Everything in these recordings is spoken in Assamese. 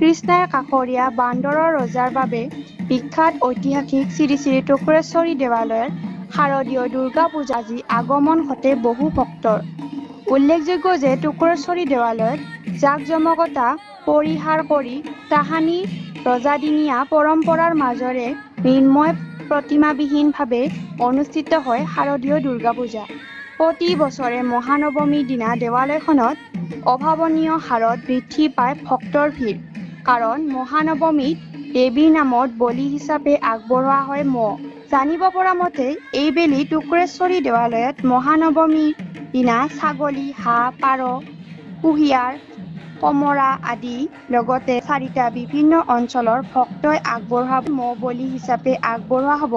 কৃষ্ণাই কাষৰীয়া বান্দৰৰ ৰজাৰ বাবে বিখ্যাত ঐতিহাসিক শ্ৰী শ্ৰী টুকুৰেশ্বৰী দেৱালয়ৰ শাৰদীয় দুৰ্গা পূজা আজি আগমন ঘটে বহু ভক্তৰ। উল্লেখযোগ্য যে টুকুৰেশ্বৰী দেৱালয়ত জাক জমকতা পৰিহাৰ কৰি তাহানি ৰজাদিনীয়া পৰম্পৰাৰ মাজেৰে মৃন্ময় প্ৰতিমাবিহীনভাৱে অনুষ্ঠিত হয় শাৰদীয় দুৰ্গা পূজা। প্ৰতি বছৰে মহানৱমীৰ দিনা দেৱালয়খনত অভাৱনীয় হাৰত বৃদ্ধি পায় ভক্তৰ ভিৰ। কাৰণ মহানৱমীত দেৱীৰ নামত বলি হিচাপে আগবঢ়োৱা হয় মহ জানিব পৰা মতে এইবেলি টুকুৰেশ্বৰী দেৱালয়ত মহানৱমীৰ দিনা ছাগলী হাঁহ পাৰ কুঁহিয়াৰ কমৰা আদি লগতে চাৰিটা বিভিন্ন অঞ্চলৰ ভক্তই আগবঢ়োৱা মহ বলি হিচাপে আগবঢ়োৱা হ'ব।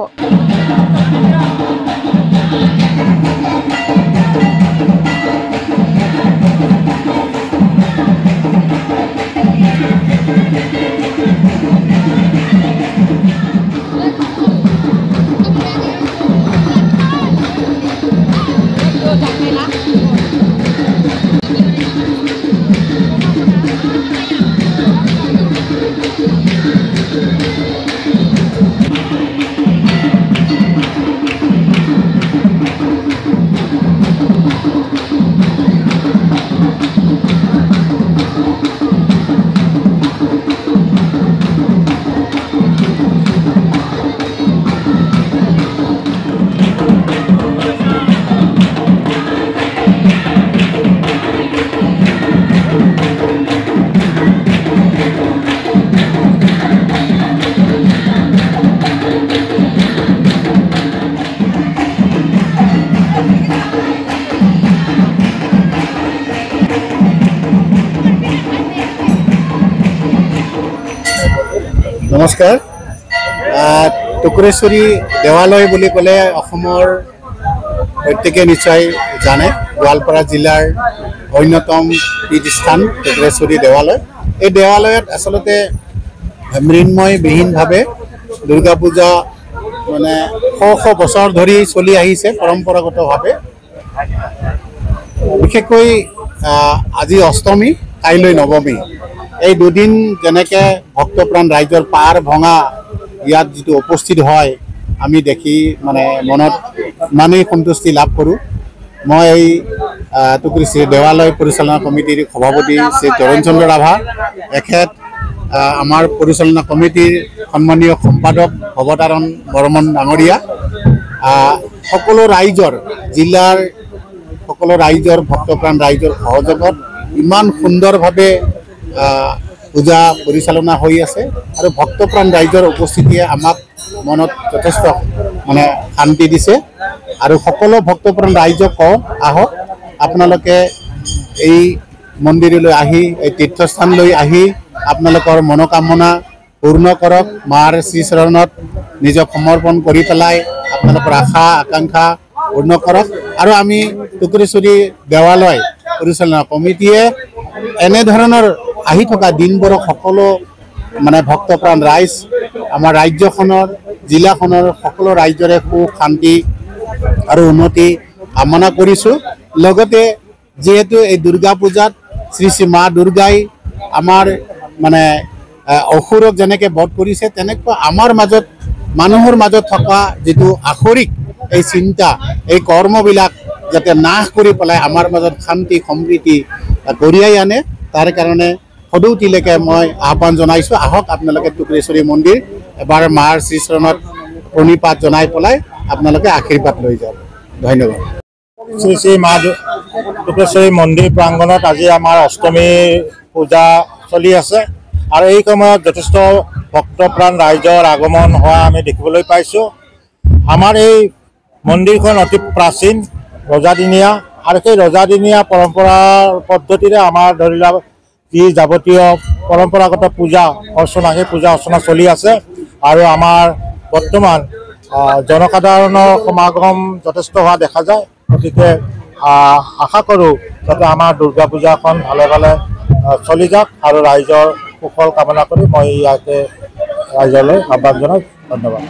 নমস্কাৰ। টুকুৰেশ্বৰী দেৱালয় বুলি ক'লে অসমৰ প্ৰত্যেকে নিশ্চয় জানে গোৱালপাৰা জিলাৰ অন্যতম পীঠস্থান টুকুৰেশ্বৰী দেৱালয়। এই দেৱালয়ত আচলতে মৃন্ময়বিহীনভাৱে দুৰ্গা পূজা মানে শ শ বছৰ ধৰি চলি আহিছে পৰম্পৰাগতভাৱে। বিশেষকৈ আজি অষ্টমী কাইলৈ নৱমী। এই দুদিন যেনেকৈ ভক্তপ্ৰাণ ৰাইজৰ পাৰ ভঙা ইয়াত যিটো উপস্থিত হয় আমি দেখি মানে মনত ইমানেই সন্তুষ্টি লাভ কৰোঁ। মই এই আহ, টুকুৰি শ্ৰী দেৱালয় পৰিচালনা কমিটিৰ সভাপতি তৰুণ চন্দ্ৰ ৰাভা এখেত আহ, আমাৰ পৰিচালনা কমিটিৰ সন্মানীয় সম্পাদক ভৱতাৰণ বৰ্মন ডাঙৰীয়া সকলো ৰাইজৰ জিলাৰ সকলো ৰাইজৰ ভক্তপ্ৰাণ ৰাইজৰ সহযোগত ইমান সুন্দৰভাৱে আহ, পূজা পৰিচালনা হৈ আছে আৰু ভক্তপ্ৰাণ ৰাইজৰ উপস্থিতিয়ে আমাক মনত যথেষ্ট মানে শান্তি দিছে। আৰু সকলো ভক্তপ্ৰাণ ৰাইজক কওঁ আহক আপোনালোকে এই মন্দিৰলৈ আহি এই তীৰ্থস্থানলৈ আহি আপোনালোকৰ মনোকামনা পূৰ্ণ কৰক। মাৰ শ্ৰীচৰণত নিজক সমৰ্পণ কৰি পেলাই আপোনালোকৰ আশা আকাংক্ষা পূৰ্ণ কৰক। আৰু আমি টুকুৰেশ্বৰী দেৱালয় পৰিচালনা কমিটিয়ে এনেধৰণৰ আহি থকা দিনবোৰক সকলো মানে ভক্তপ্ৰাণ ৰাইজ আমাৰ ৰাজ্যখনৰ জিলাখনৰ সকলো ৰাইজৰে সুখ শান্তি আৰু উন্নতি কামনা কৰিছোঁ। লগতে যিহেতু এই দুৰ্গা পূজাত শ্ৰী শ্ৰী মা দুৰ্গাই আমাৰ মানে অসুৰক যেনেকৈ বধ কৰিছে তেনেকৈ আমাৰ মাজত মানুহৰ মাজত থকা যিটো আসৰিক এই চিন্তা এই কৰ্মবিলাক যাতে নাশ কৰি পেলাই আমাৰ মাজত শান্তি আহ, কঢ়িয়াই আনে তাৰ কাৰণে সদৌতিলৈকে মই আহ্বান জনাইছোঁ। আহক আপোনালোকে টুকুৰেশ্বৰী মন্দিৰ এবাৰ মাৰ শ্ৰীচৰণত প্ৰণিপাত জনাই পেলাই আপোনালোকে আশীৰ্বাদ লৈ যাওক। ধন্যবাদ। শ্ৰী শ্ৰী মা টুকুৰেশ্বৰী মন্দিৰ প্ৰাংগণত আজি আমাৰ অষ্টমী পূজা চলি আছে আৰু এই সময়ত যথেষ্ট ভক্তপ্ৰাণ ৰাইজৰ আগমন হোৱা আমি দেখিবলৈ পাইছোঁ। আমাৰ এই মন্দিৰখন অতি প্ৰাচীন ৰজাদিনীয়া আৰু সেই ৰজাদিনীয়া পৰম্পৰাৰ পদ্ধতিৰে আমাৰ ধৰি লওক যি যাৱতীয় পৰম্পৰাগত পূজা অৰ্চনা সেই পূজা অৰ্চনা চলি আছে। আৰু আমাৰ বৰ্তমান জনসাধাৰণৰ সমাগম যথেষ্ট হোৱা দেখা যায়। গতিকে আশা কৰোঁ যাতে আমাৰ দুৰ্গা পূজাখন ভালে ভালে চলি যাওক আৰু ৰাইজৰ সুফল কামনা কৰি মই ইয়াতে ৰাইজলৈ আহ্বান জনাই ধন্যবাদ।